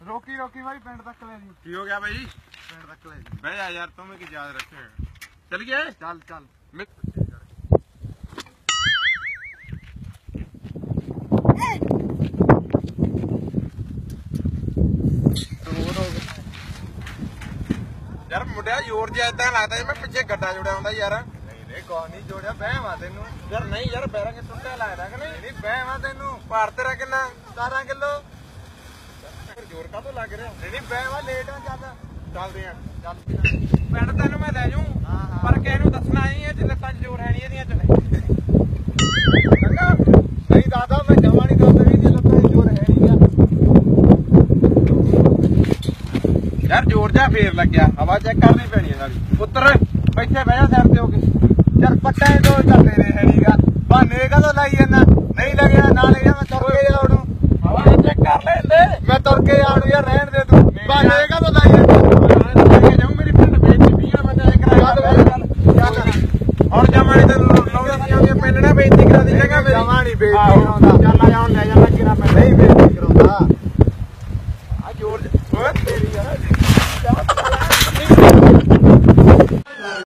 ਰੋਕੀ ਰੋਕੀ ਬਾਈ ਪਿੰਡ ਤੱਕ ਲੈ ਜੀ। ਕੀ ਹੋ ਗਿਆ ਬਾਈ? ਪਿੰਡ ਤੱਕ ਲੈ ਜੀ। ਬਹਿ ਜਾ ਯਾਰ ਤੂੰ ਕੀ ਯਾਦ ਰੱਖੇਗਾ ਚੱਲ ਗਏ? ਚੱਲ ਚੱਲ। ਯਾਰ ਮੁੰਡਿਆ ਜ਼ੋਰ ਜਿਹਾ ਇਦਾਂ ਲੱਗਦਾ ਜਿਵੇਂ ਪਿੱਛੇ ਗੱਡਾ ਜੁੜਿਆ ਹੁੰਦਾ ਯਾਰ। ਨਹੀਂ ਨਹੀਂ ਕੋਈ ਨਹੀਂ ਜੋੜਿਆ ਬਹਿਵਾ ਤੈਨੂੰ। ਯਾਰ ਨਹੀਂ ਯਾਰ ਬੈਰਾਂ ਕੇ ਟੁੱਟਿਆ ਲੱਗਦਾ ਕਿ ਨਹੀਂ? ਨਹੀਂ ਬਹਿਵਾ ਤੈਨੂੰ। ਭਾਰ ਤੇਰਾ ਕਿੰਨਾ? 17 ਕਿਲੋ? ਜ਼ੋਰ ਕਾਹਤੋਂ ਲੱਗ ਰਿਹਾ? ਨਹੀਂ ਨਹੀਂ ਬਹਿਵਾ ਲੇਟ ਆ ਚੱਲ। ਚੱਲਦੇ ਆ ਚੱਲ ਪਿੰਡ ਤੈਨੂੰ ਮੈਂ ਲੈ ਜੂ ਹਾਂ, ਹਾਂ। ਪਰ ਕਿਸੇ ਨੂੰ ਦੱਸਣਾ ਨਹੀਂ ਇਹ ਜਿੱਲੇ ਤੱਕ ਜ਼ੋਰ ਹੈ ਨਹੀਂ ਇਹਦੀਆਂ ਚ। ਨਹੀਂ ਦਾਦਾ ਮੈਂ ਜਮਾ ਨਹੀਂ ਦੱਸਦਾ ਵੀ ਜੇ ਲੱਤਾਂ 'ਚ ਜੋਰ ਹੈ ਨਹੀਂਗਾ ਯਾਰ ਜ਼ੋਰ ਜਾ ਫੇਰ ਲੱਗਿਆ। ਹਵਾ ਚੈੱਕ ਕਰਨੀ ਪੈਣੀ ਹੈ ਨਾਲੀ ਪੁੱਤਰ ਬੈਠੇ ਬਹਿ ਜਾ ਸਾਈਡ ਤੇ ਹੋ ਕੇ। ਯਾਰ ਪੱਟਾ ਦੋ ਚੱਲਦੇ ਨੇ ਹੈ ਨਹੀਂਗਾ ਬਾਨੇ ਕਦੋਂ ਲਾਈ ਜਾਂਦਾ? ਹੁਣ ਜਮਾਣੀ ਤੇ ਲਾਉਂਦਾ ਸੀ ਆਪਣੀਆਂ ਪਿੰਡਣਾ ਬੇਇੱਜ਼ਤੀ ਕਰਾ ਦੀ ਜਗ੍ਹਾ ਮੇਰੀ ਜਮਾਣੀ ਬੇਇੱਜ਼ਤੀ ਕਰਾਉਂਦਾ। ਚੱਲ ਆ ਹੁਣ ਲੈ ਜਾਣਾ ਕਿਰਾ ਮੈਂ ਨਹੀਂ ਬੇਇੱਜ਼ਤੀ ਕਰਾਉਂਦਾ।